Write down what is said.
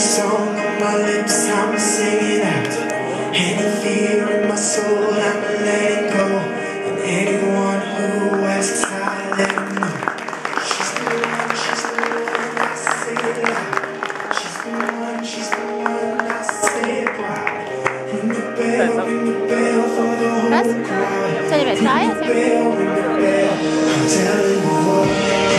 song on my lips, I'm singing out. Any fear in my soul, I'm letting go. And anyone who asks, I let them know. She's the one, she's the one, I say it loud. She's the one, she's the one, I say it loud. Ring the bell, ring the bell for the whole crowd. Ring the bell, ring the bell, I'm telling you what.